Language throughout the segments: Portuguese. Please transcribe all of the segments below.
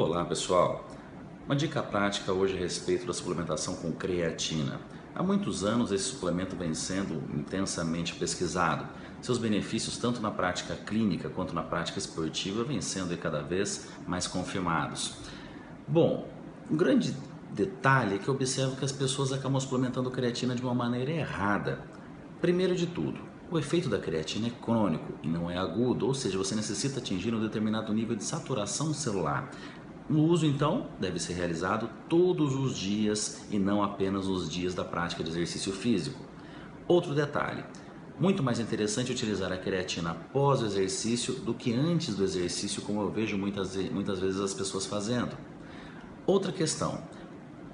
Olá pessoal, uma dica prática hoje a respeito da suplementação com creatina. Há muitos anos esse suplemento vem sendo intensamente pesquisado. Seus benefícios tanto na prática clínica quanto na prática esportiva vêm sendo cada vez mais confirmados. Bom, um grande detalhe é que eu observo que as pessoas acabam suplementando creatina de uma maneira errada. Primeiro de tudo, o efeito da creatina é crônico e não é agudo, ou seja, você necessita atingir um determinado nível de saturação celular. O uso, então, deve ser realizado todos os dias e não apenas nos dias da prática de exercício físico. Outro detalhe, muito mais interessante utilizar a creatina após o exercício do que antes do exercício, como eu vejo muitas, muitas vezes as pessoas fazendo. Outra questão,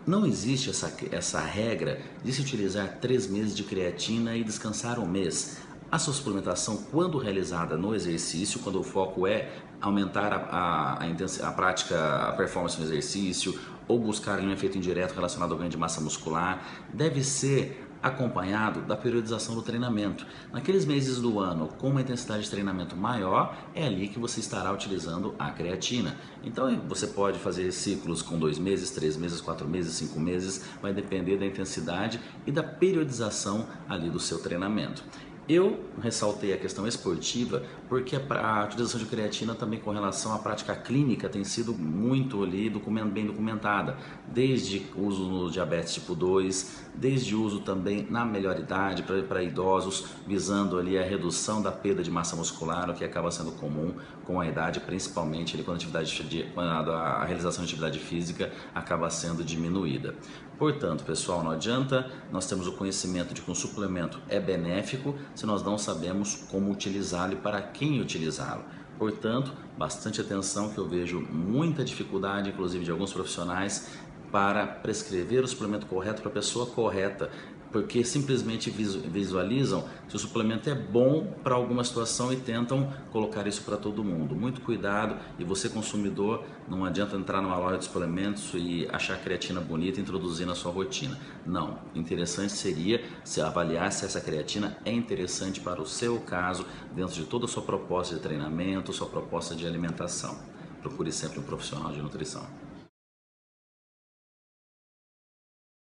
não existe essa, essa regra de se utilizar três meses de creatina e descansar um mês. A suplementação, quando realizada no exercício, quando o foco é aumentar a, a, a, a prática, a performance no exercício ou buscar um efeito indireto relacionado ao ganho de massa muscular, deve ser acompanhado da periodização do treinamento. Naqueles meses do ano com uma intensidade de treinamento maior, é ali que você estará utilizando a creatina. Então você pode fazer ciclos com dois meses, três meses, quatro meses, cinco meses, vai depender da intensidade e da periodização ali do seu treinamento. Eu ressaltei a questão esportiva porque a utilização de creatina também com relação à prática clínica tem sido muito ali bem documentada, desde uso no diabetes tipo 2, desde uso também na melhor idade para idosos, visando ali a redução da perda de massa muscular, o que acaba sendo comum com a idade, principalmente ali, quando, a, atividade, quando a realização de atividade física acaba sendo diminuída. Portanto, pessoal, não adianta nós temos o conhecimento de que um suplemento é benéfico se nós não sabemos como utilizá-lo e para quem utilizá-lo. Portanto, bastante atenção que eu vejo muita dificuldade, inclusive de alguns profissionais, para prescrever o suplemento correto para a pessoa correta porque simplesmente visualizam se o suplemento é bom para alguma situação e tentam colocar isso para todo mundo. Muito cuidado e você consumidor, não adianta entrar numa loja de suplementos e achar a creatina bonita e introduzir na sua rotina. Não, interessante seria se avaliar se essa creatina é interessante para o seu caso dentro de toda a sua proposta de treinamento, sua proposta de alimentação. Procure sempre um profissional de nutrição.